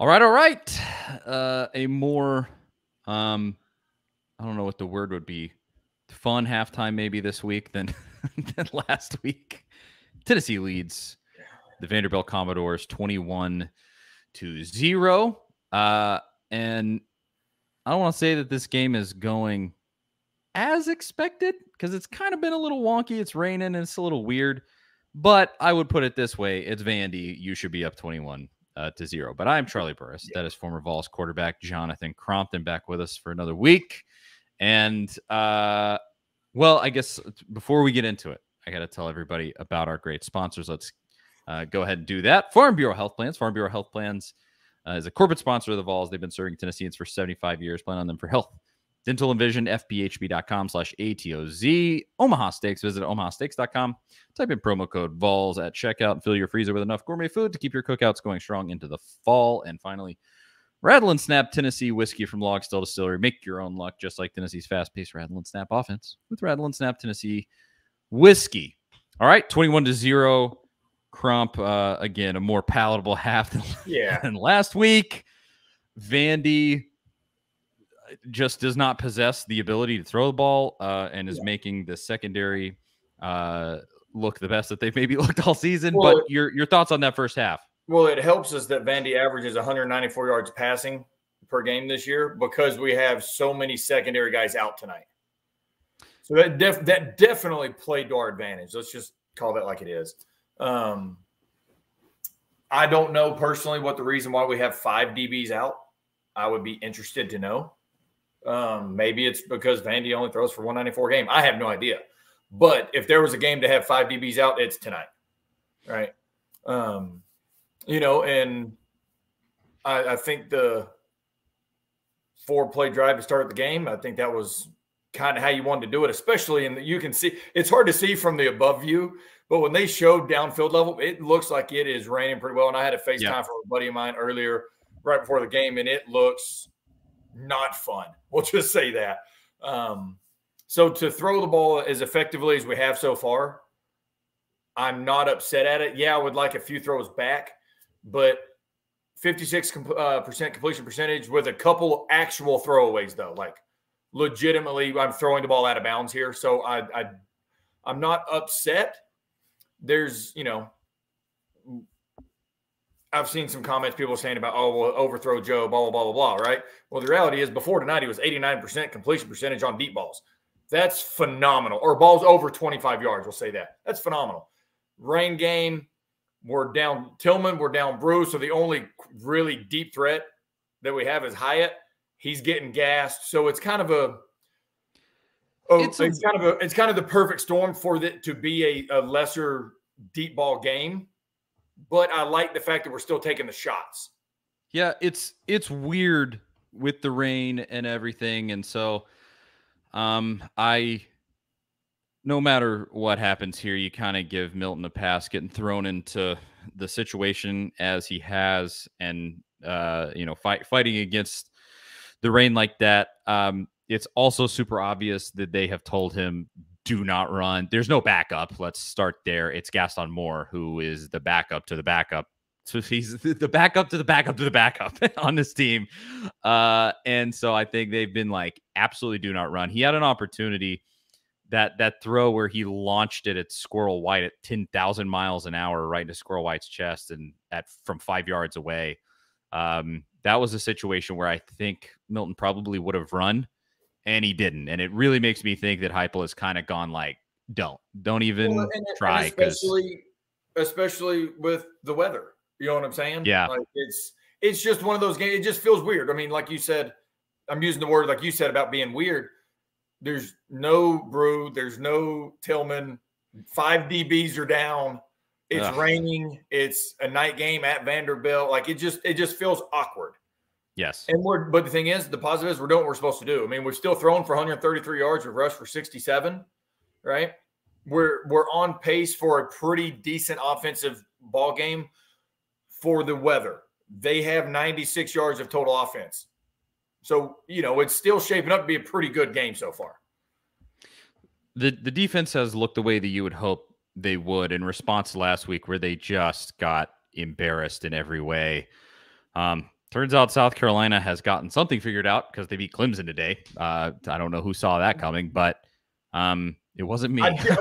All right, all right. Uh, a more, um, I don't know what the word would be, fun halftime maybe this week than than last week. Tennessee leads the Vanderbilt Commodores twenty-one to zero, uh, and I don't want to say that this game is going as expected because it's kind of been a little wonky. It's raining and it's a little weird. But I would put it this way: it's Vandy. You should be up twenty-one uh, to zero. But I'm Charlie Burris. Yeah. That is former Vols quarterback Jonathan Crompton back with us for another week. And uh, well, I guess before we get into it, I got to tell everybody about our great sponsors. Let's uh, go ahead and do that. Farm Bureau Health Plans. Farm Bureau Health Plans uh, is a corporate sponsor of the Vols. They've been serving Tennesseans for 75 years. Plan on them for health Dental and Vision, FBHP.com slash ATOZ. Omaha Steaks, visit omahasteaks.com. Type in promo code VOLS at checkout and fill your freezer with enough gourmet food to keep your cookouts going strong into the fall. And finally, Rattle and Snap Tennessee whiskey from Log Still Distillery. Make your own luck, just like Tennessee's fast paced Rattle and Snap offense with Rattle and Snap Tennessee whiskey. All right, 21 to 0. Crump, uh, again, a more palatable half than, yeah. than last week. Vandy just does not possess the ability to throw the ball uh, and is yeah. making the secondary uh, look the best that they've maybe looked all season. Well, but your your thoughts on that first half? Well, it helps us that Vandy averages 194 yards passing per game this year because we have so many secondary guys out tonight. So that def- that definitely played to our advantage. Let's just call that like it is. Um, I don't know personally what the reason why we have five DBs out. I would be interested to know. Um, maybe it's because Vandy only throws for 194 game. I have no idea. But if there was a game to have five DBs out, it's tonight, right? Um, you know, and I, I think the four play drive to start the game, I think that was kind of how you wanted to do it, especially in that you can see it's hard to see from the above view, but when they showed downfield level, it looks like it is raining pretty well. And I had a FaceTime yeah. from a buddy of mine earlier, right before the game, and it looks not fun. We'll just say that. Um, so to throw the ball as effectively as we have so far, I'm not upset at it. Yeah, I would like a few throws back, but 56% uh, percent completion percentage with a couple actual throwaways though. Like legitimately, I'm throwing the ball out of bounds here, so I, I I'm not upset. There's you know I've seen some comments people saying about, oh, well, overthrow Joe, blah, blah, blah, blah, blah, right? Well, the reality is before tonight, he was 89% completion percentage on deep balls. That's phenomenal. Or balls over 25 yards, we'll say that. That's phenomenal. Rain game, we're down Tillman, we're down Bruce. So the only really deep threat that we have is Hyatt. He's getting gassed. So it's kind of a, Oh, it's, it's, kind of a it's kind of the perfect storm for it to be a, a lesser deep ball game but I like the fact that we're still taking the shots. Yeah, it's it's weird with the rain and everything, and so um, I no matter what happens here, you kind of give Milton a pass getting thrown into the situation as he has, and uh, you know, fight fighting against the rain like that. Um, it's also super obvious that they have told him do not run. There's no backup. Let's start there. It's Gaston Moore who is the backup to the backup. So he's the backup to the backup to the backup on this team. Uh, and so I think they've been like absolutely do not run. He had an opportunity that that throw where he launched it at Squirrel White at 10,000 miles an hour right into Squirrel White's chest and at from 5 yards away. Um, that was a situation where I think Milton probably would have run and he didn't. And it really makes me think that Heupel has kind of gone like, don't, don't even well, and, try, especially, especially with the weather. You know what I'm saying? Yeah, like it's it's just one of those games. It just feels weird. I mean, like you said, I'm using the word like you said about being weird. There's no Bru. There's no Tillman. Five DBs are down. It's Ugh. raining. It's a night game at Vanderbilt. Like it just it just feels awkward. Yes. And we're, but the thing is, the positive is we're doing what we're supposed to do. I mean, we're still throwing for 133 yards. We've rushed for 67, right? We're, we're on pace for a pretty decent offensive ball game for the weather. They have 96 yards of total offense. So, you know, it's still shaping up to be a pretty good game so far. The, the defense has looked the way that you would hope they would in response last week, where they just got embarrassed in every way. Um, Turns out South Carolina has gotten something figured out because they beat Clemson today. Uh, I don't know who saw that coming, but um, it wasn't me. I, did,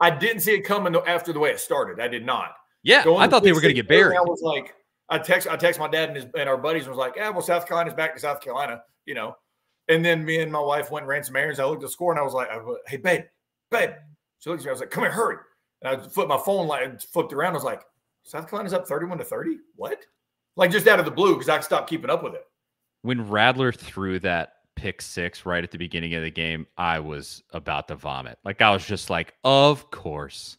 I didn't see it coming after the way it started. I did not. Yeah, Going I thought they were going to get buried. I was like, I text, I text my dad and, his, and our buddies and was like, "Yeah, well, South Carolina's back to South Carolina," you know. And then me and my wife went and ran some errands. I looked at the score and I was like, "Hey, babe, babe." She looked at me. I was like, "Come here, hurry!" And I flipped my phone, like flipped around. I was like, "South Carolina's up thirty-one to thirty. What?" Like just out of the blue because I stopped keeping up with it. When Rattler threw that pick six right at the beginning of the game, I was about to vomit. Like I was just like, "Of course."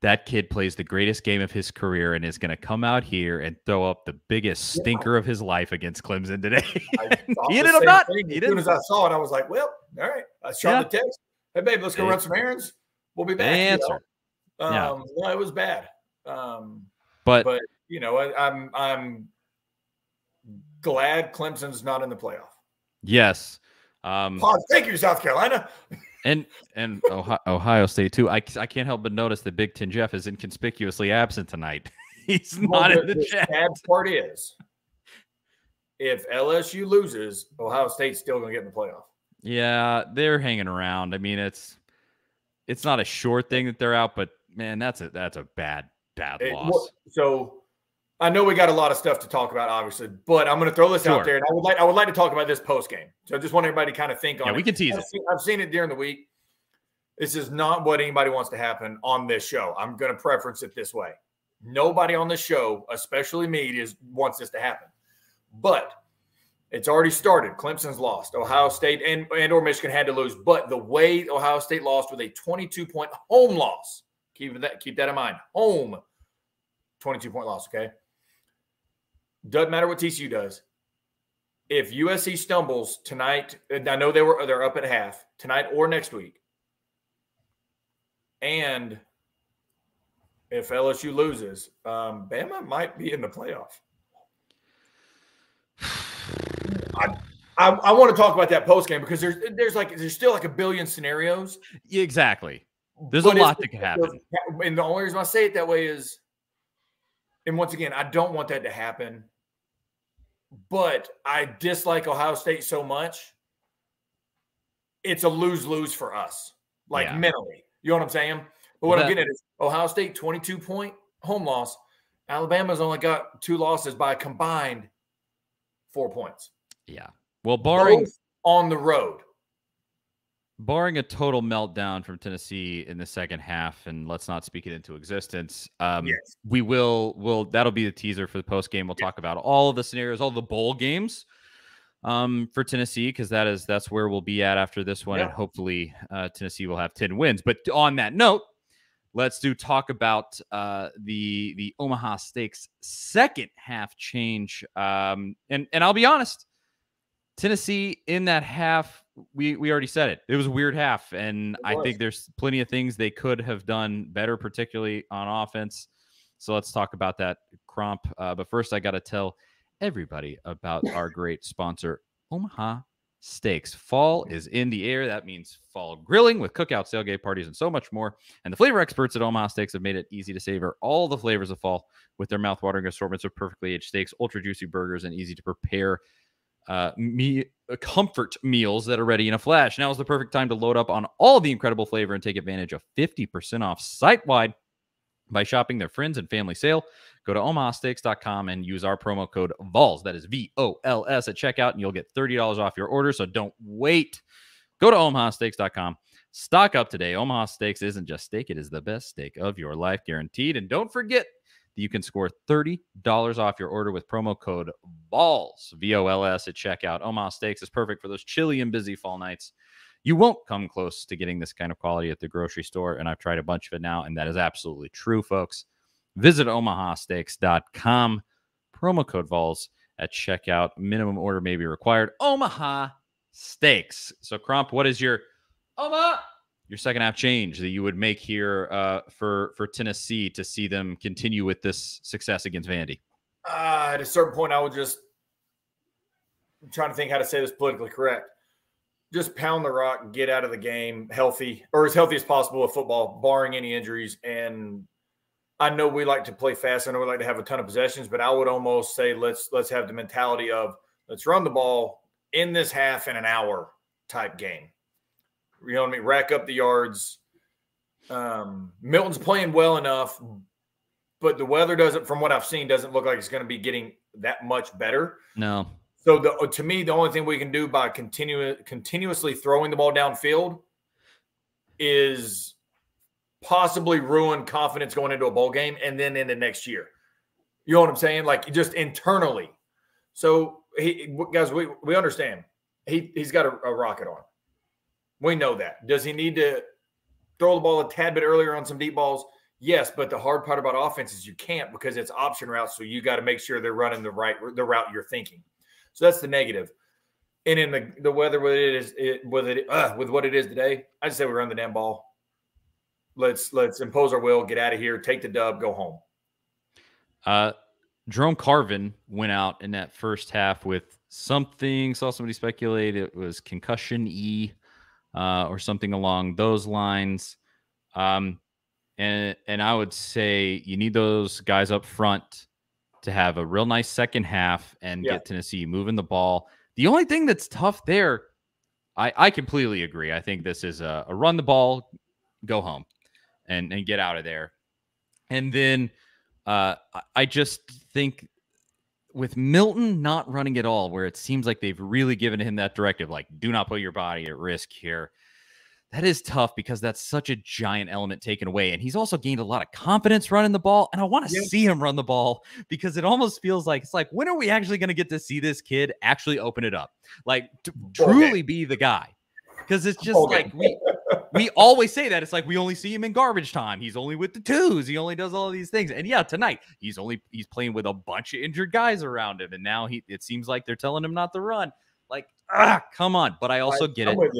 that kid plays the greatest game of his career and is going to come out here and throw up the biggest stinker yeah. of his life against Clemson today. he ended up not. Thing. As soon as I saw it, I was like, "Well, all right." I shot yeah. the text. Hey, babe, let's go it, run some errands. We'll be back. Answer. You know? um, yeah. No, it was bad. Um, but but you know, I, I'm I'm glad Clemson's not in the playoff. Yes. Um, oh, thank you, South Carolina and and Ohio, Ohio, State too. I, I can't help but notice that Big Ten Jeff is inconspicuously absent tonight. He's well, not the, in the, the chat. Sad part is, if LSU loses, Ohio State's still going to get in the playoff. Yeah, they're hanging around. I mean, it's it's not a short thing that they're out, but man, that's a that's a bad bad it, loss. so I know we got a lot of stuff to talk about, obviously, but I'm going to throw this sure. out there, and I would like I would like to talk about this post game. So I just want everybody to kind of think on. Yeah, we can tease I've it. Seen, I've seen it during the week. This is not what anybody wants to happen on this show. I'm going to preference it this way. Nobody on the show, especially me, is wants this to happen. But it's already started. Clemson's lost. Ohio State and, and or Michigan had to lose. But the way Ohio State lost with a 22 point home loss, keep that keep that in mind. Home 22 point loss. Okay. Doesn't matter what TCU does. If USC stumbles tonight, I know they were they're up at half tonight or next week, and if LSU loses, um, Bama might be in the playoff. I, I, I, want to talk about that post game because there's there's like there's still like a billion scenarios. Exactly. There's a lot that could happen. And the only reason I say it that way is and once again, I don't want that to happen. But I dislike Ohio State so much. It's a lose lose for us, like yeah. mentally. You know what I'm saying? But what I'm getting at is Ohio State 22 point home loss. Alabama's only got two losses by combined four points. Yeah. Well, barring Both on the road barring a total meltdown from Tennessee in the second half, and let's not speak it into existence. Um, yes. we will. Will that'll be the teaser for the post game. We'll yeah. talk about all of the scenarios, all the bowl games um, for Tennessee, because that is that's where we'll be at after this one, yeah. and hopefully uh, Tennessee will have ten wins. But on that note. Let's do talk about uh, the the Omaha Steaks second half change, um, and and I'll be honest, Tennessee in that half we we already said it. It was a weird half, and I think there's plenty of things they could have done better, particularly on offense. So let's talk about that, Crump. Uh, but first, I got to tell everybody about our great sponsor, Omaha Steaks. Fall is in the air. That means fall grilling with cookouts, tailgate parties, and so much more. And the flavor experts at Omaha Steaks have made it easy to savor all the flavors of fall with their mouthwatering assortments of perfectly aged steaks, ultra juicy burgers, and easy to prepare uh, me uh, comfort meals that are ready in a flash. Now is the perfect time to load up on all the incredible flavor and take advantage of 50% off site wide by shopping their friends and family sale. Go to omahasteaks.com and use our promo code VOLS. That is V O L S at checkout, and you'll get $30 off your order. So don't wait. Go to omahasteaks.com. Stock up today. Omaha Steaks isn't just steak, it is the best steak of your life, guaranteed. And don't forget, you can score $30 off your order with promo code VOLS, V O L S, at checkout. Omaha Steaks is perfect for those chilly and busy fall nights. You won't come close to getting this kind of quality at the grocery store. And I've tried a bunch of it now, and that is absolutely true, folks. Visit omahasteaks.com, promo code VOLS at checkout. Minimum order may be required. Omaha Steaks. So, Crump, what is your Omaha? Your second half change that you would make here uh, for for Tennessee to see them continue with this success against Vandy? Uh, at a certain point, I would just I'm trying to think how to say this politically correct. Just pound the rock, get out of the game healthy or as healthy as possible with football, barring any injuries, and I know we like to play fast. I know we like to have a ton of possessions, but I would almost say let's let's have the mentality of let's run the ball in this half in an hour type game. You know what I mean? Rack up the yards. Um, Milton's playing well enough, but the weather doesn't, from what I've seen, doesn't look like it's going to be getting that much better. No. So the, to me, the only thing we can do by continu- continuously throwing the ball downfield is possibly ruin confidence going into a bowl game and then into next year. You know what I'm saying? Like just internally. So he guys, we we understand he he's got a, a rocket on. We know that. Does he need to throw the ball a tad bit earlier on some deep balls? Yes, but the hard part about offense is you can't because it's option routes. So you got to make sure they're running the right the route you're thinking. So that's the negative. And in the, the weather with it is it with it uh, with what it is today, I just say we run the damn ball. Let's let's impose our will, get out of here, take the dub, go home. Uh, Jerome Carvin went out in that first half with something. Saw somebody speculate it was concussion E uh, or something along those lines. Um, and and I would say you need those guys up front to have a real nice second half and yeah. get Tennessee moving the ball. The only thing that's tough there, I, I completely agree. I think this is a, a run the ball, go home, and and get out of there. And then uh, I just think with Milton not running at all, where it seems like they've really given him that directive, like do not put your body at risk here. That is tough because that's such a giant element taken away. And he's also gained a lot of confidence running the ball. And I want to see him run the ball because it almost feels like it's like, when are we actually going to get to see this kid actually open it up? Like, to truly be the guy. Because it's just okay. like we we always say that it's like we only see him in garbage time. He's only with the twos. He only does all these things. And yeah, tonight he's only he's playing with a bunch of injured guys around him, and now he it seems like they're telling him not to run. Like, ah, come on. But I also get I'm it.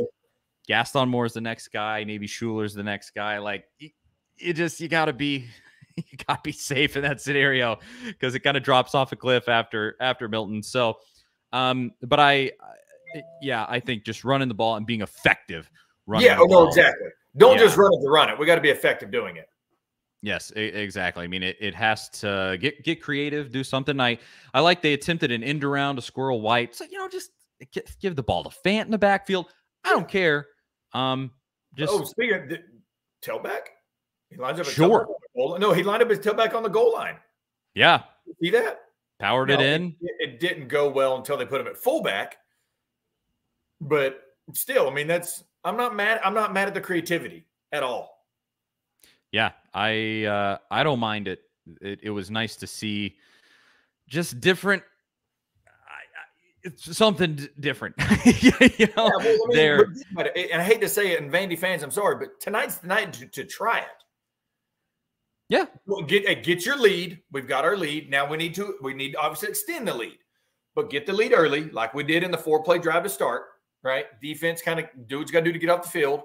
Gaston Moore's the next guy. Maybe Shuler's the next guy. Like, you just you got to be you got to be safe in that scenario because it kind of drops off a cliff after after Milton. So, um, but I, yeah, I think just running the ball and being effective running. Yeah, oh, no, exactly. Don't yeah. just run it to run it. We got to be effective doing it. Yes, exactly. I mean, it, it has to get get creative, do something. I I like they attempted an end around to Squirrel White. So you know, just give the ball to Fant in the backfield. I don't care. Um, just oh, speaking of tailback, he lines up. Sure. No, he lined up his tailback on the goal line. Yeah. See that? Powered it in. It, it didn't go well until they put him at fullback. But still, I mean, that's I'm not mad. I'm not mad at the creativity at all. Yeah, I uh, I don't mind it. It, it was nice to see just different. it's something different, you know. Yeah, well, there, and I hate to say it, and Vandy fans, I'm sorry, but tonight's the night to, to try it. Yeah, well, get get your lead. We've got our lead. Now we need to we need to obviously extend the lead, but get the lead early, like we did in the four play drive to start right? Defense kind of do what you got to do to get off the field.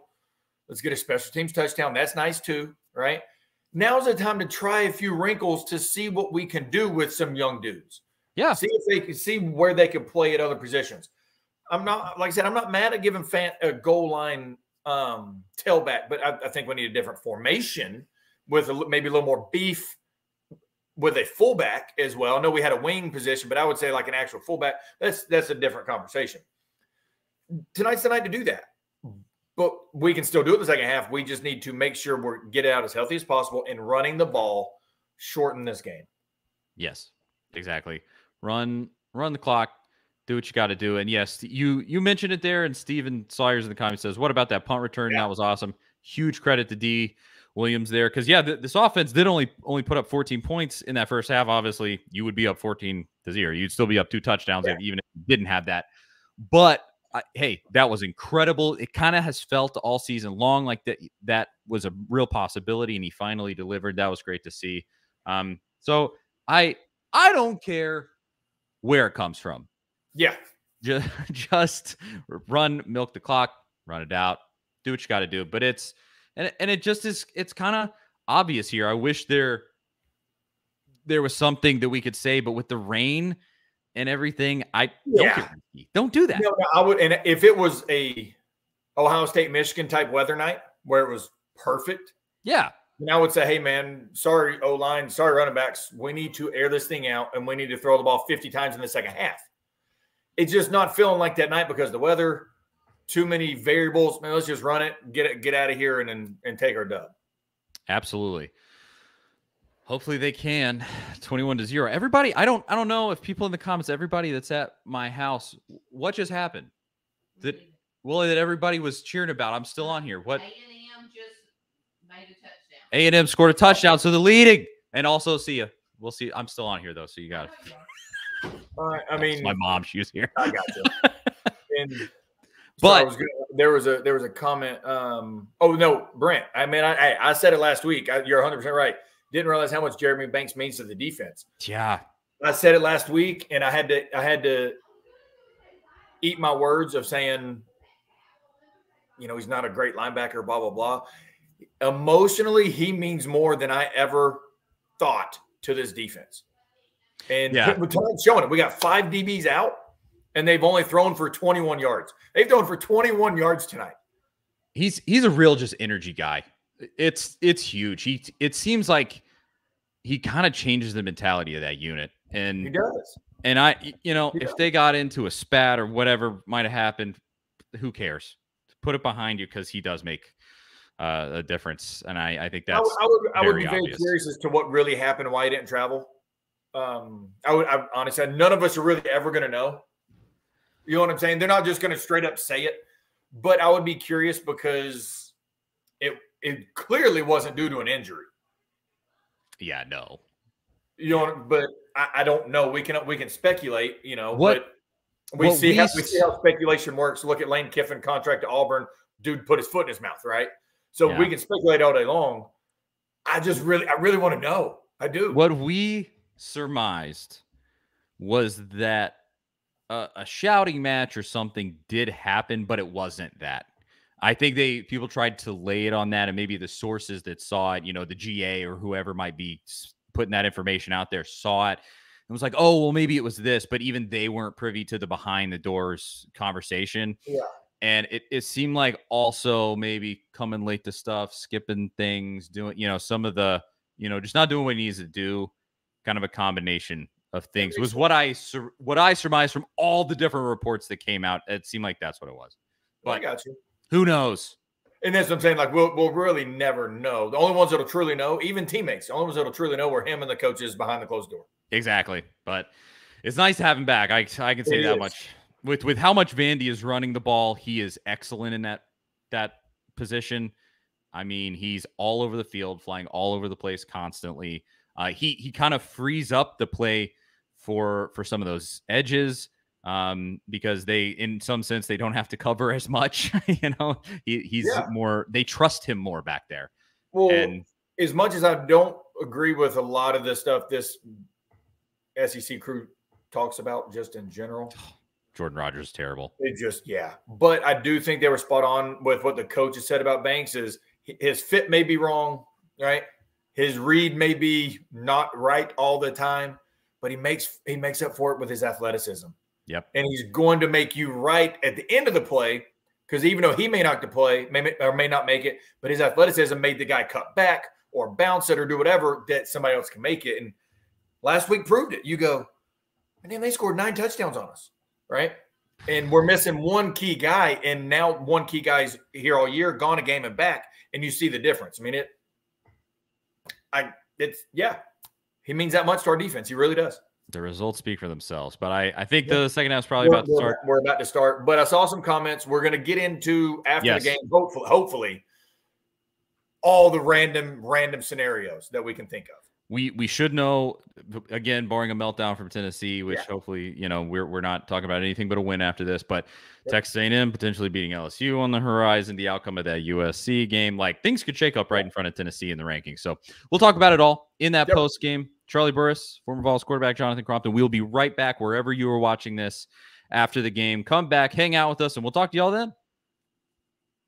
Let's get a special teams touchdown. That's nice too, right? Now's the time to try a few wrinkles to see what we can do with some young dudes. Yeah. See if they can see where they can play at other positions. I'm not, like I said, I'm not mad at giving Fant a goal line um, tailback, but I, I, think we need a different formation with a, maybe a little more beef with a fullback as well. I know we had a wing position, but I would say like an actual fullback. That's that's a different conversation tonight's the night to do that. Hmm. But we can still do it in the second half. We just need to make sure we're get out as healthy as possible and running the ball, shorten this game. Yes, exactly. Run, run the clock, do what you got to do. And yes, you you mentioned it there, and Steven Sawyer's in the comments says, "What about that punt return? Yeah. That was awesome. Huge credit to Dee Williams there because yeah, th- this offense did only only put up 14 points in that first half. Obviously, you would be up 14 to zero. You'd still be up two touchdowns yeah. even if you didn't have that. But I, hey, that was incredible. It kind of has felt all season long like that. That was a real possibility, and he finally delivered. That was great to see. Um, so I I don't care where it comes from. Yeah, just just run, milk the clock, run it out, do what you got to do. But it's and and it just is. It's kind of obvious here. I wish there there was something that we could say, but with the rain and everything. I don't, yeah. don't do that. No, no, I would. And if it was a Ohio State Michigan type weather night where it was perfect, yeah, And I would say, hey man, sorry O line, sorry running backs, we need to air this thing out and we need to throw the ball 50 times in the second half. It's just not feeling like that night because the weather, too many variables. Man, let's just run it, get it, get out of here, and and, and take our dub. Absolutely. Hopefully they can. 21 to 0. Everybody, I don't I don't know if people in the comments, everybody that's at my house, what just happened? That well, that everybody was cheering about. I'm still on here. What A&M just made a touchdown. A&M scored a touchdown, so the leading. And also see you. We'll see. I'm still on here though, so you got it. All right, I mean, my mom, she was here. I got you. and so But- I was gonna, there was a there was a comment. Um, oh no, Brent. I mean, I I, I said it last week. I, you're 100 percent right. Didn't realize how much Jeremy Banks means to the defense. Yeah. I said it last week, and I had to I had to eat my words of saying, you know, he's not a great linebacker. Blah blah blah. Emotionally, he means more than I ever thought to this defense. And Yeah. showing it. We got five DBs out, and they've only thrown for 21 yards. They've thrown for 21 yards tonight. He's he's a real just energy guy. It's it's huge. He it seems like he kind of changes the mentality of that unit. and He And does. and I you know, He if does. they got into a spat or whatever might have happened, who cares? Put it behind you because he does make uh, a difference. And I I think I would, I would, I would be very obvious. curious as to what really happened and why he didn't travel. Um, I would, I honestly, none of us are really ever going to know. You know what I'm saying? They're not just going to straight up say it, but I would be curious because it clearly wasn't due to an injury. yeah, no. You know, but I, I don't know. We can we can speculate. You know, What- but we what see we how we see how speculation works. Look at Lane Kiffin contract to Auburn. Dude put his foot in his mouth, right? So we can speculate all day long. I just really, I really want to know. I do. What we surmised was that a, a shouting match or something did happen, but it wasn't that. I think they people tried to lay it on that, and maybe the sources that saw it, you know, the GA or whoever might be putting that information out there, saw it and was like, "Oh, well, maybe it was this," but even they weren't privy to the behind the doors conversation. Yeah. And it, it seemed like also maybe coming late to stuff, skipping things, doing, you know, some of the, you know, just not doing what he needs to do, kind of a combination of things was what I sur- what I surmised from all the different reports that came out. It seemed like that's what it was. I got you. Who knows? And that's what I'm saying. Like we'll we'll really never know. The only ones that'll truly know, even teammates, the only ones that'll truly know were him and the coaches behind the closed door. Exactly. But it's nice to have him back. I I can say It that is. much. With with how much Vandy is running the ball, he is excellent in that that position. I mean, he's all over the field, flying all over the place constantly. Uh, he he kind of frees up the play for for some of those edges um, because they, in some sense, they don't have to cover as much. you know, he, he's Yeah. more. They trust him more back there. Well, And as much as I don't agree with a lot of this stuff this SEC crew talks about, just in general, Jordan Rodgers is terrible. It just yeah, but I do think they were spot on with what the coach has said about Banks. Is his fit may be wrong, right? His read may be not right all the time, but he makes he makes up for it with his athleticism. Yep. and he's going to make you right at the end of the play because even though he may not play, may or may not make it, but his athleticism made the guy cut back or bounce it or do whatever that somebody else can make it. And last week proved it. You go, and then they scored nine touchdowns on us, right? And we're missing one key guy, and now one key guy's here all year, gone a game and back, and you see the difference. I mean, it. I it's yeah, he means that much to our defense. He really does. The results speak for themselves, but I, I think Yeah. the second half's probably we're, about to we're- start. We're about to start, but I saw some comments. We're going to get into after Yes. the game, hopefully, hopefully, all the random random scenarios that we can think of. we we should know again, barring a meltdown from Tennessee, which Yeah. hopefully you know we're we're not talking about anything but a win after this. But Yep. Texas A&M potentially beating LSU on the horizon, the outcome of that USC game, like things could shake up right in front of Tennessee in the rankings. So we'll talk about it all in that Yep. post game. Charlie Burris, former Vols quarterback Jonathan Crompton. We'll be right back wherever you are watching this after the game. Come back, hang out with us, and we'll talk to y'all then.